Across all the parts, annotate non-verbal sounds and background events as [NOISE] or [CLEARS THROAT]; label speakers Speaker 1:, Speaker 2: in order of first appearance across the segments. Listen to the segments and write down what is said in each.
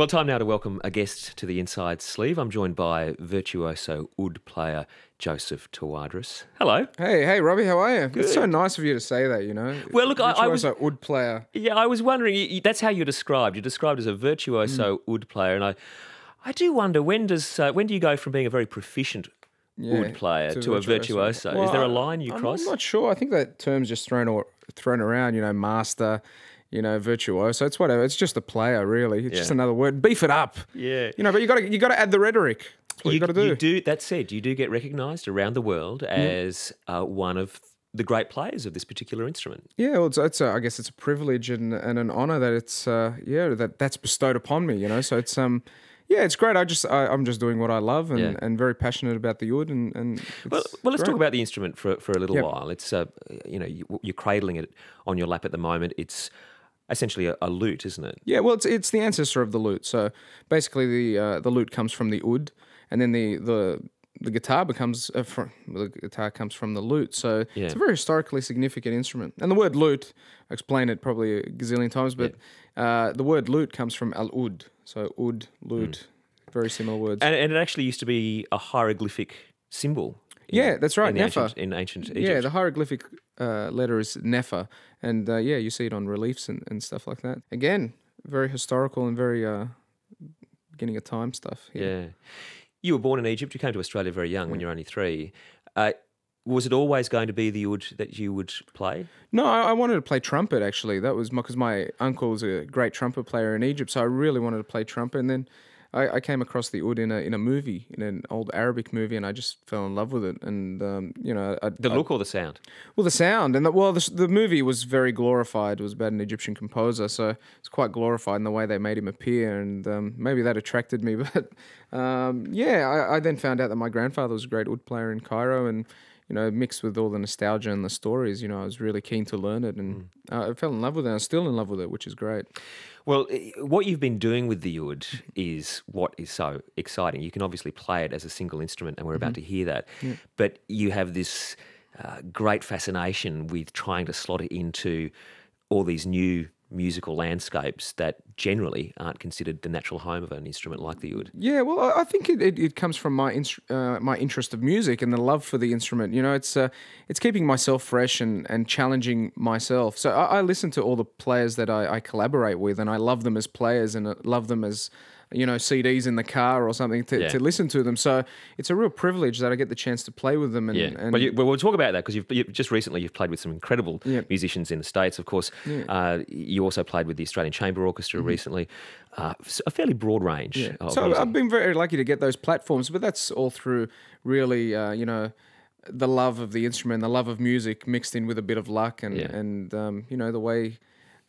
Speaker 1: Well, time now to welcome a guest to the Inside Sleeve. I'm joined by virtuoso oud player Joseph Tawadros. Hello.
Speaker 2: Hey, hey, Robbie, how are you? It's so nice of you to say that. You know.
Speaker 1: Well, look, I- I was-
Speaker 2: a oud player.
Speaker 1: Yeah, I was wondering. That's how you're described. You're described as a virtuoso
Speaker 2: Mm.
Speaker 1: oud player, and I, I do wonder when does uh, when do you go from being a very proficient
Speaker 2: Yeah,
Speaker 1: oud player to, a virtuoso? Is
Speaker 2: Well,
Speaker 1: there a line you
Speaker 2: I'm,
Speaker 1: cross?
Speaker 2: I'm not sure. I think that term's just thrown thrown around. You know, master. You know, virtuoso. It's whatever. It's just a player, really. It's just another word. Beef it up.
Speaker 1: Yeah.
Speaker 2: You know, but you got to you got to add the rhetoric. What you, got to do.
Speaker 1: That said, you do get recognised around the world as uh, one of the great players of this particular instrument.
Speaker 2: Yeah, well, it's, it's a, I guess it's a privilege and, and an honor that it's uh, yeah that that's bestowed upon me. You know, so it's um yeah it's great. I just I, I'm just doing what I love and,
Speaker 1: Yeah.
Speaker 2: and very passionate about the oud and and
Speaker 1: Well, well, let's talk about the instrument for for a little
Speaker 2: Yep.
Speaker 1: while. It's uh, you know you, you're cradling it on your lap at the moment. It's essentially a, a lute, isn't it?
Speaker 2: Yeah, well, it's it's the ancestor of the lute. So basically, the uh, the lute comes from the oud, and then the the the guitar becomes uh, from the guitar comes from the lute. So
Speaker 1: Yeah.
Speaker 2: it's a very historically significant instrument. And the word lute, I explained it probably a gazillion times, but uh, the word lute comes from al oud. So ud, lute, very similar words.
Speaker 1: And, and it actually used to be a hieroglyphic symbol. in-
Speaker 2: Yeah, that's right,
Speaker 1: In,
Speaker 2: Nefer.
Speaker 1: ancient, in ancient Egypt.
Speaker 2: yeah, the hieroglyphic uh, letter is nefer, and uh, yeah, you see it on reliefs and, and stuff like that. Again, very historical and very uh, beginning of time stuff. here.
Speaker 1: Yeah. You were born in Egypt. You came to Australia very young, when you were only three. Uh, was it always going to be the oud that you would play?
Speaker 2: No, I, I wanted to play trumpet actually. That was because my uncle was a great trumpet player in Egypt, so I really wanted to play trumpet. And then I, I came across the oud in a in a movie, in an old Arabic movie, and I just fell in love with it. And um, you know, I,
Speaker 1: The
Speaker 2: I-
Speaker 1: look or the sound?
Speaker 2: well, the sound and the, well, the, the movie was very glorified. It was about an Egyptian composer, so it's quite glorified in the way they made him appear, and um, maybe that attracted me. [LAUGHS] But um, yeah, I, I then found out that my grandfather was a great oud player in Cairo, and you know, mixed with all the nostalgia and the stories, you know, I was really keen to learn it, and uh, I fell in love with it. I'm still in love with it, which is great.
Speaker 1: Well, what you've been doing with the oud is what is so exciting. You can obviously play it as a single instrument, and we're about
Speaker 2: Mm-hmm.
Speaker 1: to hear that. But you have this uh, great fascination with trying to slot it into all these new musical landscapes that generally aren't considered the natural home of an instrument like the oud.
Speaker 2: Yeah, well, I- think it, it, it comes from my uh, my interest of music and the love for the instrument. You know, it's uh, it's keeping myself fresh and, and challenging myself. So I, I listen to all the players that I, I collaborate with, and I love them as players and I love them as you know CDs in the car or something to,
Speaker 1: Yeah.
Speaker 2: to listen to them. So it's a real privilege that I get the chance to play with them. And,
Speaker 1: Yeah,
Speaker 2: and
Speaker 1: well, you, well, we'll talk about that because you've, you just recently you've played with some incredible
Speaker 2: Yeah.
Speaker 1: musicians in the states. Of course, uh, you also played with the Australian Chamber Orchestra recently. Uh, a fairly broad range. Of
Speaker 2: Mm-hmm. So
Speaker 1: music.
Speaker 2: I've been very lucky to get those platforms, but that's all through really, uh, you know, the love of the instrument, the love of music mixed in with a bit of luck, and
Speaker 1: Yeah.
Speaker 2: and um, you know the way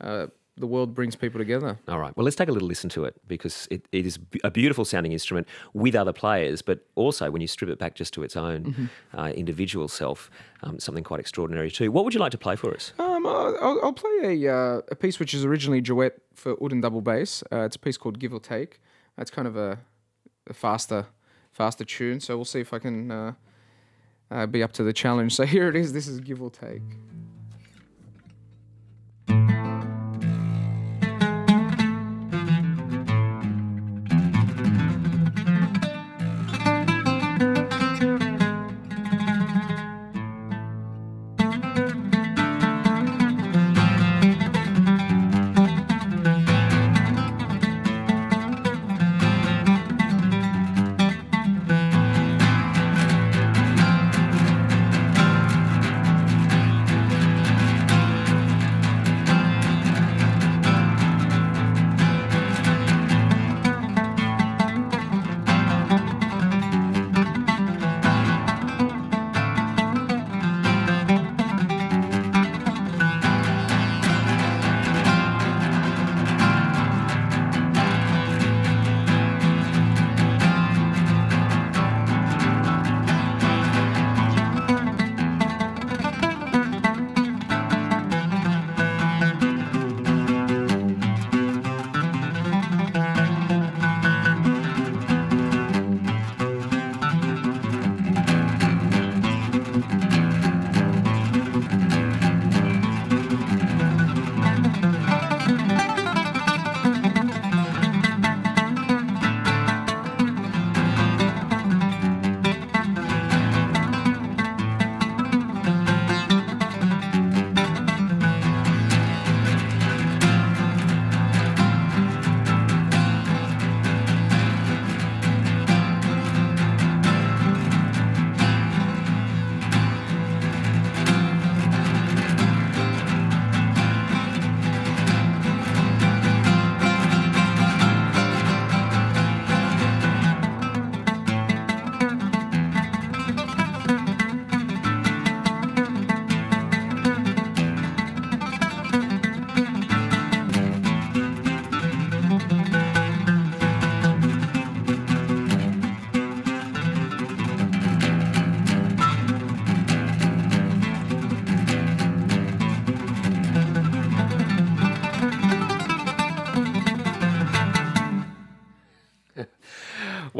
Speaker 2: uh, the world brings people together.
Speaker 1: All right. Well, let's take a little listen to it because it, it is a beautiful sounding instrument with other players, but also when you strip it back just to its own
Speaker 2: Mm-hmm.
Speaker 1: uh, individual self, um, something quite extraordinary too. What would you like to play for us?
Speaker 2: Um, I'll, I'll- I'll play a uh, a piece which is originally a duet for and double bass. Uh, it's a piece called Give or Take. It's kind of a, a faster faster tune, so we'll see if I can uh, uh, be up to the challenge. So [LAUGHS] here it is. This is Give or Take.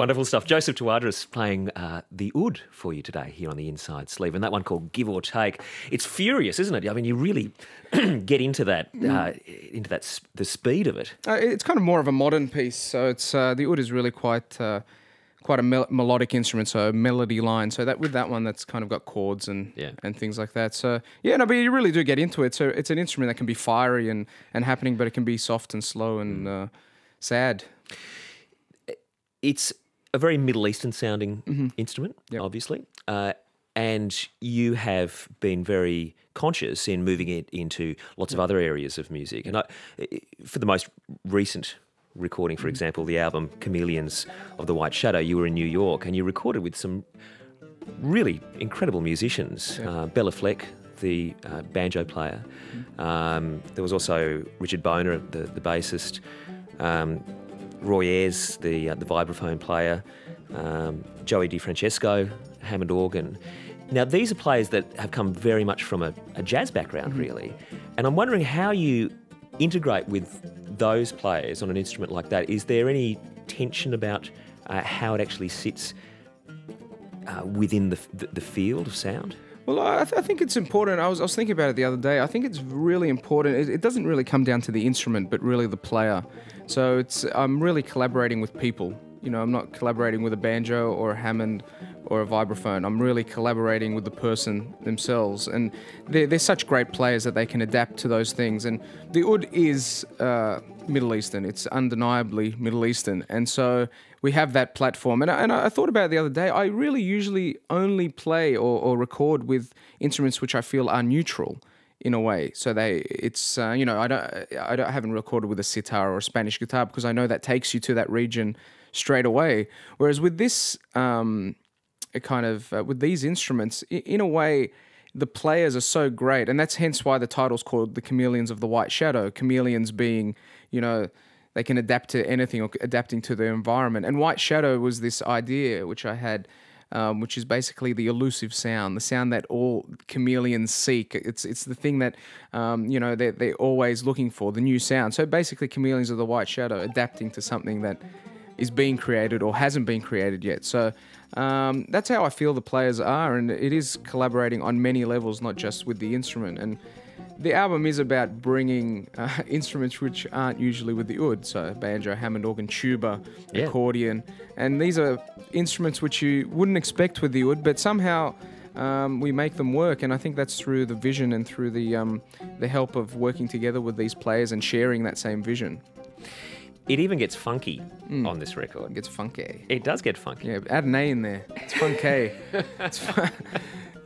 Speaker 1: Wonderful stuff. Joseph Tawadros playing uh, the oud for you today here on the inside sleeve, and that one called "Give or Take." It's furious, isn't it? I mean, you really [CLEARS THROAT] get into that, uh, into that s- the speed of it.
Speaker 2: Uh, it's kind of more of a modern piece, so it's uh, the oud is really quite uh, quite a mel- melodic instrument, so a melody line. So that with that one, that's kind of got chords and
Speaker 1: Yeah.
Speaker 2: and things like that. So yeah, no, but you really do get into it. So it's an instrument that can be fiery and and happening, but it can be soft and slow and uh, sad.
Speaker 1: It's a very Middle Eastern sounding instrument,
Speaker 2: Yep.
Speaker 1: obviously. Uh, and you have been very conscious in moving it into lots of other areas of music. And I, for the most recent recording, for example, the album Chameleons of the White Shadow, you were in New York and you recorded with some really incredible musicians. Uh, Bela Fleck, the uh, banjo player. Um, there was also Richard Bona, the, the bassist. Um, Roy Ayers, the uh, the vibraphone player, um, Joey DeFrancesco, Hammond organ. Now these are players that have come very much from a, a jazz background, really, and I'm wondering how you integrate with those players on an instrument like that. Is there any tension about uh, how it actually sits uh, within the, the the field of sound?
Speaker 2: Well, I, th- I think it's important. I was, I was thinking about it the other day. I think it's really important. It, it doesn't really come down to the instrument, but really the player. So it's I'm really collaborating with people. You know, I'm not collaborating with a banjo or a Hammond or a vibraphone. I'm really collaborating with the person themselves, and they're, they're such great players that they can adapt to those things. And the oud is uh, Middle Eastern. It's undeniably Middle Eastern, and so we have that platform. And I, and I thought about it the other day. I really usually only play or, or record with instruments which I feel are neutral in a way. So they, it's uh, you know, I don't, I don't, I haven't recorded with a sitar or a Spanish guitar because I know that takes you to that region straight away. Whereas with this, um, kind of uh, with these instruments, in a way, the players are so great, and that's hence why the title's called the Chameleons of the White Shadow. Chameleons being, you know, they can adapt to anything or adapting to the environment. And White Shadow was this idea which I had. Um, which is basically the elusive sound, the sound that all chameleons seek. It's it's the thing that um, you know they're, they're always looking for, the new sound. So basically, chameleons are the white shadow, adapting to something that is being created or hasn't been created yet. So um, that's how I feel the players are, and it is collaborating on many levels, not just with the instrument. And the album is about bringing uh, [LAUGHS] instruments which aren't usually with the oud, so banjo, Hammond organ, tuba,
Speaker 1: Yeah.
Speaker 2: accordion, and these are instruments which you wouldn't expect with the oud, but somehow. Um, we make them work, and I think that's through the vision and through the um, the help of working together with these players and sharing that same vision.
Speaker 1: It even gets funky
Speaker 2: Mm.
Speaker 1: on this record.
Speaker 2: It gets funky.
Speaker 1: It does get funky,
Speaker 2: Yeah, add an A in there. It's funky. [LAUGHS] it's fun.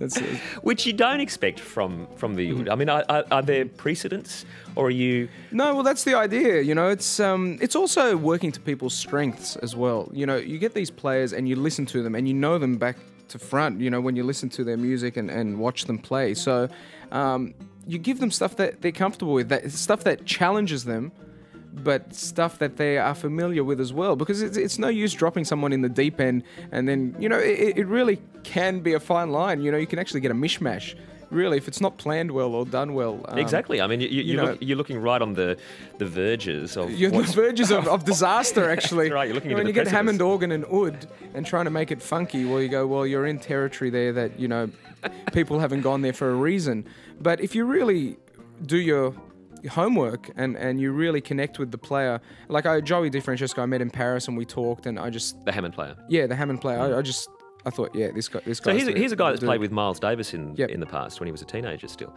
Speaker 2: That's, uh,
Speaker 1: which you don't expect from from the oud. I mean, are, are, are there precedents, or are you?
Speaker 2: no, well, that's the idea. You know, it's um, it's also working to people's strengths as well. You know, you get these players and you listen to them and you know them back to front. You know, when you listen to their music and, and watch them play. So, um, you give them stuff that they're comfortable with, that stuff that challenges them. But stuff that they are familiar with as well, because it's, it's no use dropping someone in the deep end, and then you know it, it really can be a fine line. You know, you can actually get a mishmash. Really, if it's not planned well or done well. um,
Speaker 1: Exactly. I mean, you, you,
Speaker 2: you
Speaker 1: are
Speaker 2: know-
Speaker 1: look, you're looking right on the the verges of
Speaker 2: You're on the [LAUGHS] verges of, of disaster, [LAUGHS] actually.
Speaker 1: right, you're looking
Speaker 2: when you get
Speaker 1: precipice.
Speaker 2: Hammond organ and oud and trying to make it funky, well, you go, well, you're in territory there that you know people haven't gone there for a reason. But if you really do your homework and, and you really connect with the player, like I Joey DeFrancesco, I met in Paris and we talked, and I just
Speaker 1: the Hammond player.
Speaker 2: yeah, the Hammond player, I, I just I thought, yeah, this guy, this guy.
Speaker 1: So here's a, here's a guy that's played with Miles Davis in
Speaker 2: Yep.
Speaker 1: in the past when he was a teenager still.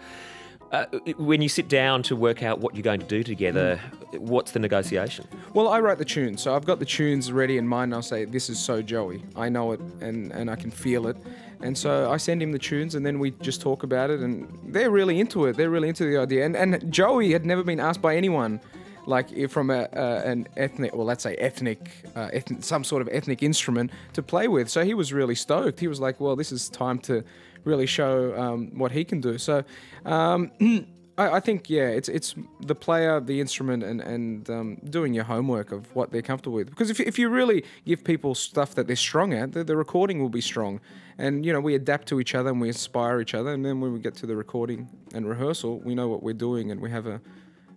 Speaker 1: Uh, when you sit down to work out what you're going to do together,
Speaker 2: Mm.
Speaker 1: what's the negotiation?
Speaker 2: Well, I write the tunes, so I've got the tunes ready in mind. And I'll say, "This is so Joey. I know it, and and I can feel it." And so I send him the tunes, and then we just talk about it. And they're really into it. They're really into the idea. And and Joey had never been asked by anyone, like from a, uh, an ethnic, well, let's say ethnic, uh, some sort of ethnic instrument to play with. So he was really stoked. He was like, "Well, this is time to really show um, what he can do." So. Um, [CLEARS THROAT] I, I think yeah, it's it's the player, the instrument, and and um, doing your homework of what they're comfortable with. Because if if you really give people stuff that they're strong at, the, the recording will be strong. And you know we adapt to each other and we inspire each other. And then when we get to the recording and rehearsal, we know what we're doing and we have a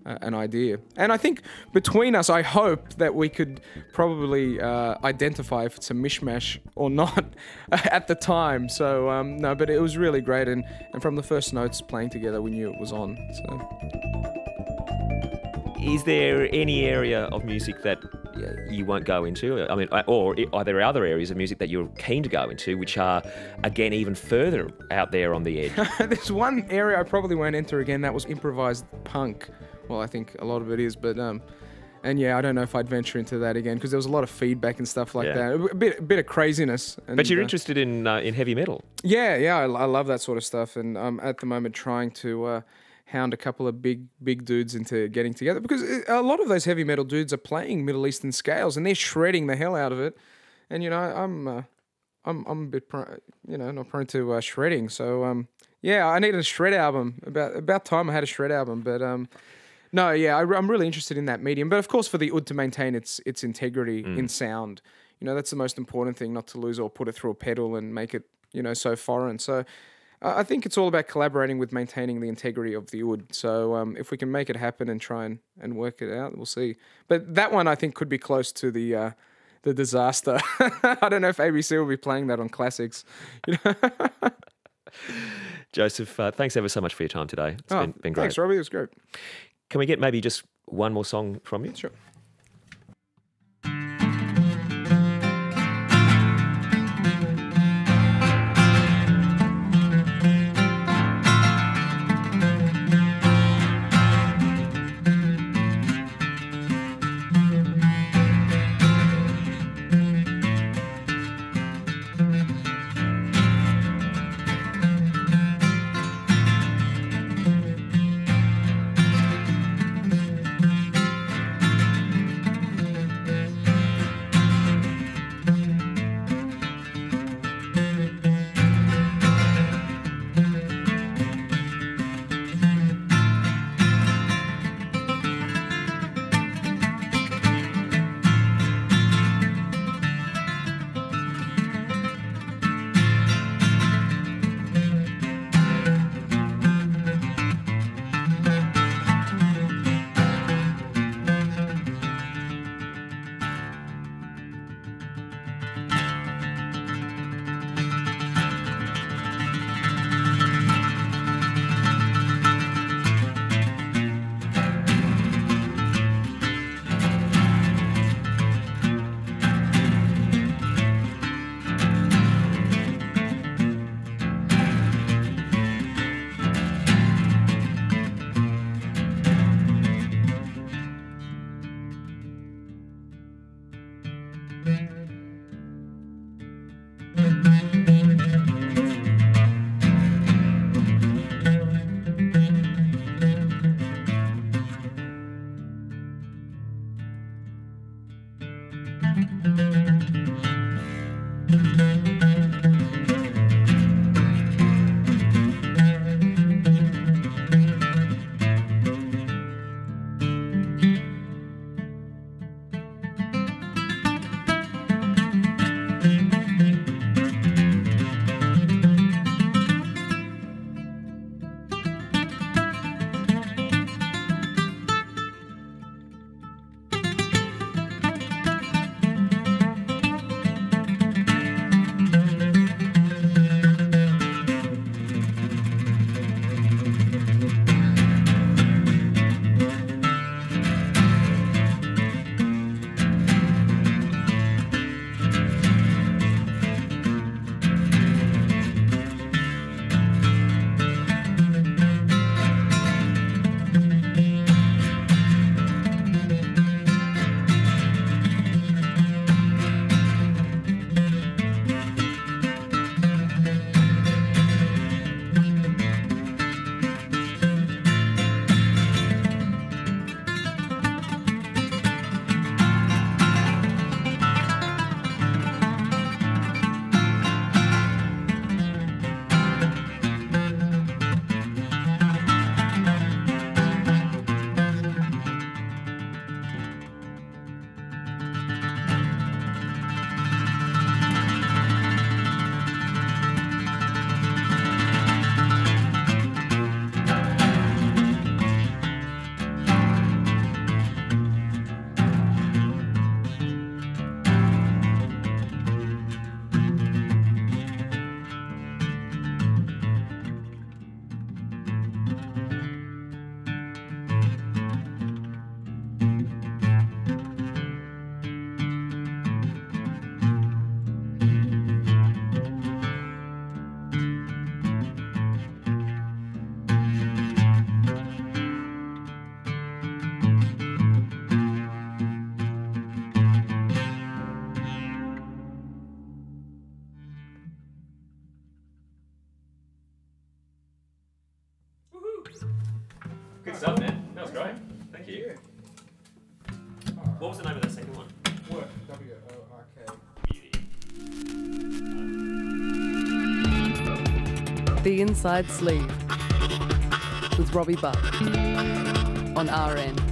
Speaker 2: uh, an idea. And I think between us, I hope that we could probably uh, identify if it's a mishmash or not [LAUGHS] at the time. So um, no, but it was really great, and and from the first notes playing together, we knew it was on. So.
Speaker 1: Is there any area of music that you won't go into? I mean, or are there other areas of music that you're keen to go into, which are again even further out there on the edge? [LAUGHS]
Speaker 2: There's one area I probably won't enter again. That was improvised punk. Well, I think a lot of it is, but um, and yeah, I don't know if I'd venture into that again because there was a lot of feedback and stuff like yeah. that. A bit, a bit of craziness. And,
Speaker 1: but you're uh, interested in uh, in heavy metal.
Speaker 2: Yeah, yeah, I, I, love that sort of stuff, and I'm at the moment trying to. Uh, hound a couple of big big dudes into getting together because a lot of those heavy metal dudes are playing Middle Eastern scales and they're shredding the hell out of it. And you know, I'm uh, I'm I'm a bit you know not prone to uh, shredding, so um yeah, I needed a shred album. About about time I had a shred album, but um. No, yeah, I, am really interested in that medium, but of course, for the oud to maintain its its integrity mm. in sound, you know, that's the most important thing, not to lose or put it through a pedal and make it, you know, so foreign. So, I think it's all about collaborating with maintaining the integrity of the oud. So um, if we can make it happen and try and, and work it out, we'll see. But that one I think could be close to the uh, the disaster. [LAUGHS] I don't know if ABC will be playing that on classics. [LAUGHS]
Speaker 1: Joseph, uh, thanks ever so much for your time today. It's oh, been, been great.
Speaker 2: Thanks, Robbie. It was great.
Speaker 1: Can we get maybe just one more song from you?
Speaker 2: Sure.
Speaker 1: Good stuff, man. That was great. Thank you. What was the name of that second one?
Speaker 2: Work. W O R K.
Speaker 3: The Inside Sleeve with Robbie Buck on RN.